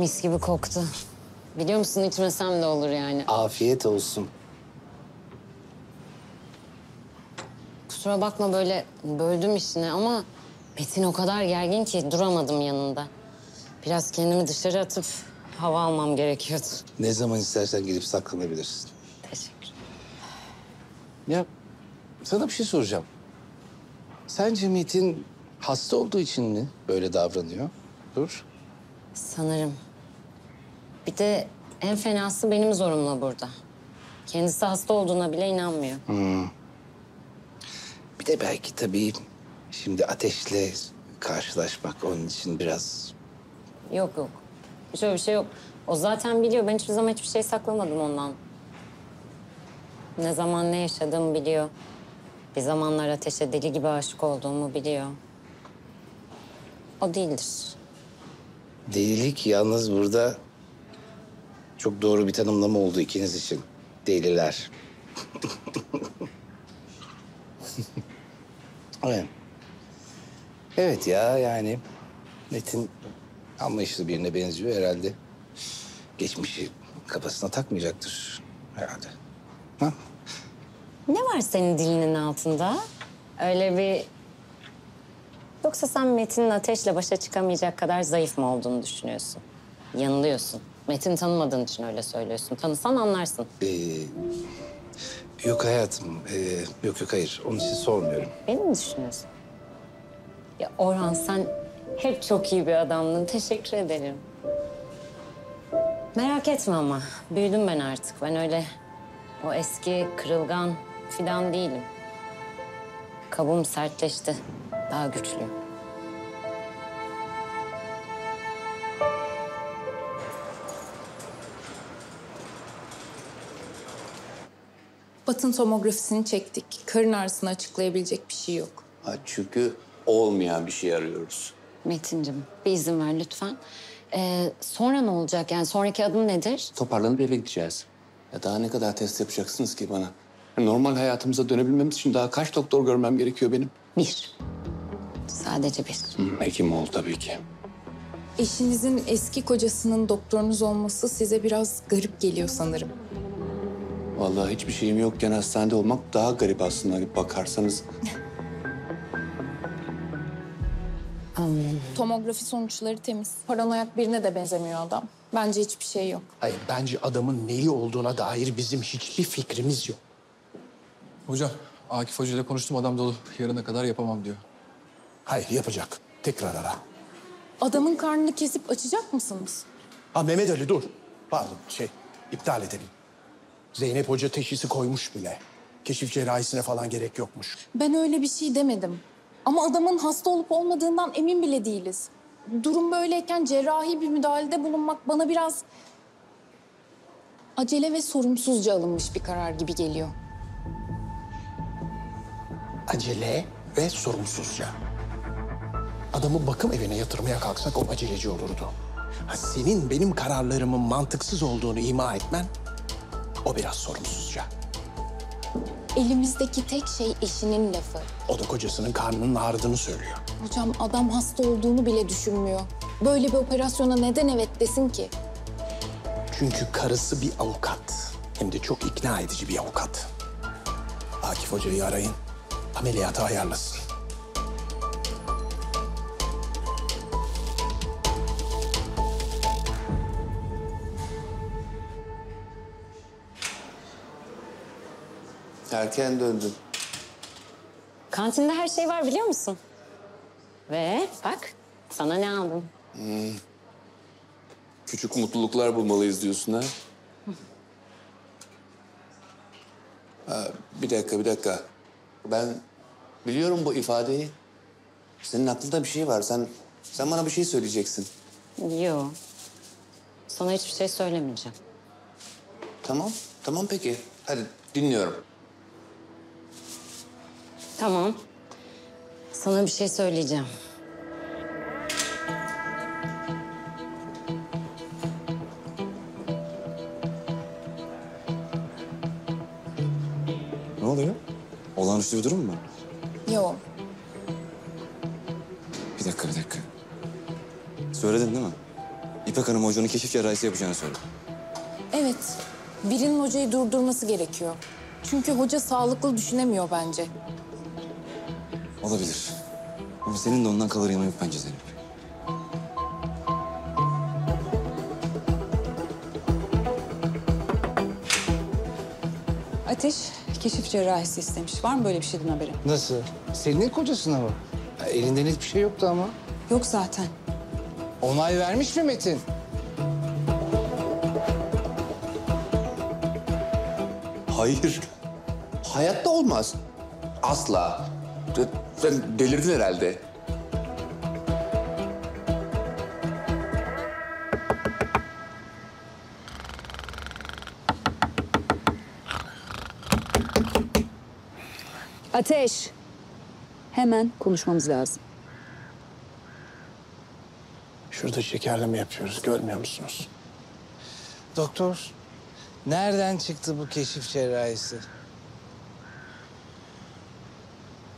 Mis gibi koktu. Biliyor musun içmesem de olur yani. Afiyet olsun. Kusura bakma böyle böldüm işini ama Metin o kadar gergin ki duramadım yanında. Biraz kendimi dışarı atıp hava almam gerekiyordu. Ne zaman istersen gelip saklanabilirsin. Teşekkür. Ya sana bir şey soracağım. Sence Metin hasta olduğu için mi böyle davranıyor? Dur. Sanırım. Bir de en fenası benim zorumla burada. Kendisi hasta olduğuna bile inanmıyor. Bir de belki tabii şimdi ateşle karşılaşmak onun için biraz... Yok yok. Şöyle bir şey yok. O zaten biliyor. Ben hiçbir zaman hiçbir şey saklamadım ondan. Ne zaman ne yaşadığımı biliyor. Bir zamanlar ateşe deli gibi aşık olduğumu biliyor. O değildir. Delilik yalnız burada çok doğru bir tanımlama oldu ikiniz için. Deliler. evet. Evet ya yani Metin anlayışlı birine benziyor herhalde. Geçmişi kafasına takmayacaktır herhalde. Ha? Ne var senin dilinin altında? Öyle bir... Yoksa sen Metin'in ateşle başa çıkamayacak kadar zayıf mı olduğunu düşünüyorsun? Yanılıyorsun. Metin tanımadığın için öyle söylüyorsun. Tanısan anlarsın. Ee, yok hayatım. ee, yok yok hayır. Onun için sormuyorum. Beni mi düşünüyorsun? Ya Orhan sen hep çok iyi bir adamdın. Teşekkür ederim. Merak etme ama. Büyüdüm ben artık. Ben öyle o eski kırılgan fidan değilim. Kabuğum sertleşti. Daha güçlüyüm. Batın tomografisini çektik. Karın ağrısını açıklayabilecek bir şey yok. Ha, çünkü olmayan bir şey arıyoruz. Metin'cim bir izin ver lütfen. Ee, sonra ne olacak? Yani sonraki adım nedir? Toparlanıp eve gideceğiz. Ya daha ne kadar test yapacaksınız ki bana? Normal hayatımıza dönebilmemiz için daha kaç doktor görmem gerekiyor benim? Bir. Sadece bir. Hı, Hekim ol tabii ki. Eşinizin eski kocasının doktorunuz olması size biraz garip geliyor sanırım. Vallahi hiçbir şeyim yokken hastanede olmak daha garip aslında hani bakarsanız. Tomografi sonuçları temiz. Paranoyak birine de benzemiyor adam. Bence hiçbir şey yok. Hayır, bence adamın neyi olduğuna dair bizim hiçbir fikrimiz yok. Hocam, Akif Hoca ile konuştum adam dolu. Yarına kadar yapamam diyor. Hayır, yapacak. Tekrar ara. Adamın karnını kesip açacak mısınız? Ha Mehmet Ali dur. Pardon, şey, iptal edelim. Zeynep Hoca teşhisi koymuş bile. Keşif cerrahisine falan gerek yokmuş. Ben öyle bir şey demedim. Ama adamın hasta olup olmadığından emin bile değiliz. Durum böyleyken cerrahi bir müdahalede bulunmak bana biraz acele ve sorumsuzca alınmış bir karar gibi geliyor. Acele ve sorumsuzca. Adamı bakım evine yatırmaya kalksak o aceleci olurdu. Ha, senin benim kararlarımın mantıksız olduğunu ima etmen o biraz sorumsuzca. Elimizdeki tek şey eşinin lafı. O da kocasının karnının ağrıdığını söylüyor. Hocam adam hasta olduğunu bile düşünmüyor. Böyle bir operasyona neden evet desin ki? Çünkü karısı bir avukat. Hem de çok ikna edici bir avukat. Akif Hoca'yı arayın. Ameliyatı ayarlasın. Erken döndün. Kantinde her şey var biliyor musun? Ve bak sana ne aldım. Küçük mutluluklar bulmalıyız diyorsun ha? ha bir dakika, bir dakika. Ben biliyorum bu ifadeyi. Senin aklında bir şey var. Sen sen bana bir şey söyleyeceksin. Yo. Sana hiçbir şey söylemeyeceğim. Tamam, tamam peki. Hadi dinliyorum. Tamam. Sana bir şey söyleyeceğim. Ne oluyor? Olağanüstü bir durum mu? Yok. Bir dakika, bir dakika. Söyledin değil mi? İpek Hanım hocanın keşif cerrahisi yapacağını söyledi. Evet, birinin hocayı durdurması gerekiyor. Çünkü hoca sağlıklı düşünemiyor bence. Olabilir. Ama senin de ondan kalır yanı yok bence Zeynep. Ateş keşif cerrahisi istemiş. Var mı böyle bir şeyden haberi? Nasıl? Senin kocasına mı? Ya, elinde hiçbir şey yoktu ama. Yok zaten. Onay vermiş mi Metin? Hayır. Hayatta olmaz. Asla. Sen- delirdin herhalde. Ateş. Hemen konuşmamız lazım. Şurada şekerleme yapıyoruz görmüyor musunuz? Doktor, nereden çıktı bu keşif cerrahisi?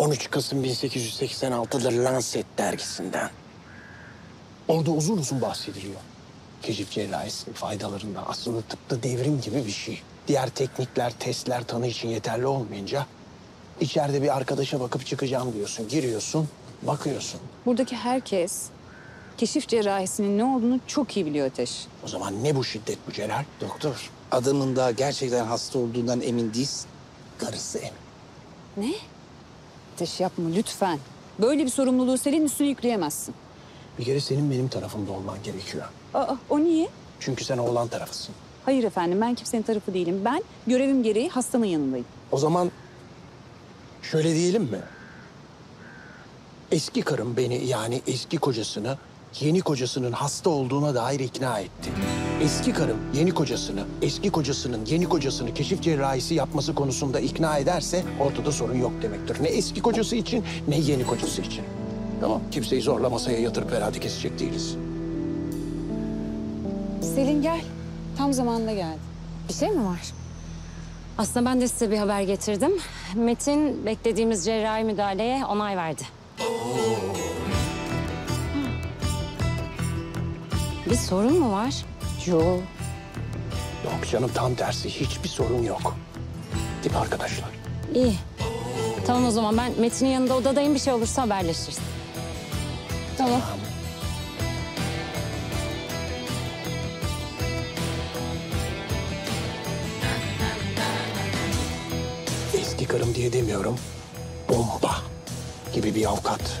13 Kasım 1886'da Lancet dergisinden. Orada uzun uzun bahsediliyor. Keşif cerrahisinin faydalarından. Aslında tıpta devrim gibi bir şey. Diğer teknikler, testler tanı için yeterli olmayınca... ...içeride bir arkadaşa bakıp çıkacağım diyorsun. Giriyorsun, bakıyorsun. Buradaki herkes keşif cerrahisinin ne olduğunu çok iyi biliyor Ateş. O zaman ne bu şiddet bu Celal? Doktor, adamın daha gerçekten hasta olduğundan emin değilsin. Karısı emin. Ne? Ateş yapma lütfen. Böyle bir sorumluluğu senin üstüne yükleyemezsin. Bir kere senin benim tarafımda olman gerekiyor. Aa, o niye? Çünkü sen oğlan tarafısın. Hayır efendim ben kimsenin tarafı değilim. Ben görevim gereği hastanın yanındayım. O zaman şöyle diyelim mi? Eski karım beni yani eski kocasını yeni kocasının hasta olduğuna dair ikna etti. Eski karım yeni kocasını, eski kocasının yeni kocasını keşif cerrahisi yapması konusunda ikna ederse ortada sorun yok demektir. Ne eski kocası için ne yeni kocası için. Tamam. Kimseyi zorla masaya yatırıp herhalde kesecek değiliz. Selin gel. Tam zamanında geldi. Bir şey mi var? Aslında ben de size bir haber getirdim. Metin beklediğimiz cerrahi müdahaleye onay verdi. Bir sorun mu var? Yok. Yok canım tam tersi hiçbir sorun yok. Tip arkadaşlar. İyi. Tamam o zaman ben Metin'in yanında odadayım. Bir şey olursa haberleşiriz. Tamam. Eski karım diye demiyorum. Bomba gibi bir avukat.